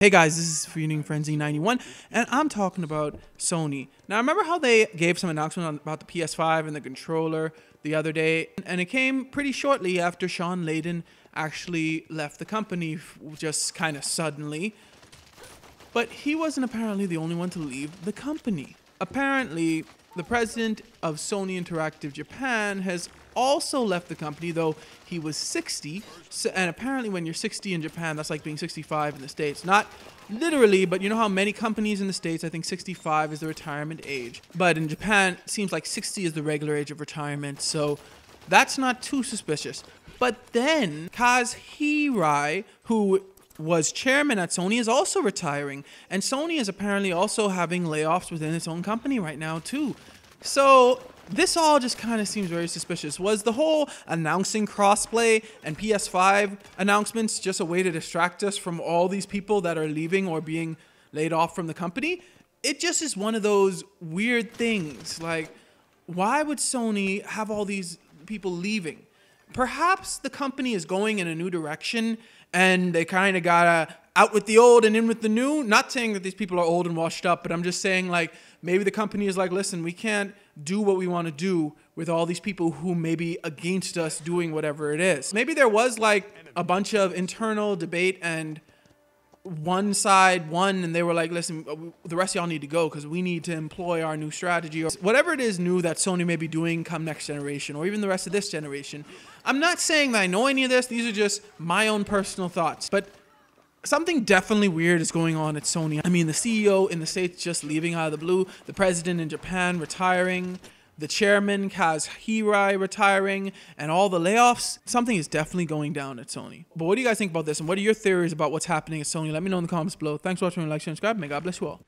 Hey guys, this is Feeding Frenzy 91, and I'm talking about Sony. Now, remember how they gave some announcement on, about the PS5 and the controller the other day, and it came pretty shortly after Sean Layden actually left the company, just kind of suddenly. But he wasn't apparently the only one to leave the company. Apparently, the president of Sony Interactive Japan has also left the company, though he was 60. So, and apparently, when you're 60 in Japan, that's like being 65 in the States. Not literally, but you know how many companies in the States, I think 65 is the retirement age. But in Japan, it seems like 60 is the regular age of retirement. So that's not too suspicious. But then Kaz Hirai, who was chairman at Sony, is also retiring. And Sony is apparently also having layoffs within its own company right now, too. So this all just kind of seems very suspicious. Was the whole announcing crossplay and PS5 announcements just a way to distract us from all these people that are leaving or being laid off from the company? It just is one of those weird things. Like, why would Sony have all these people leaving? Perhaps the company is going in a new direction and they kind of gotta out with the old and in with the new. Not saying that these people are old and washed up, but I'm just saying like maybe the company is like, listen, we can't do what we want to do with all these people who may be against us doing whatever it is. Maybe there was like a bunch of internal debate and one side won and they were like, listen, uh, the rest of y'all need to go because we need to employ our new strategy or whatever it is new that Sony may be doing come next generation or even the rest of this generation. I'm not saying that I know any of this. These are just my own personal thoughts. But something definitely weird is going on at Sony. I mean, the CEO in the States just leaving out of the blue, the president in Japan retiring, the chairman, Kaz Hirai, retiring, and all the layoffs. Something is definitely going down at Sony. But what do you guys think about this? And what are your theories about what's happening at Sony? Let me know in the comments below. Thanks for watching. Like, share, and subscribe. May God bless you all.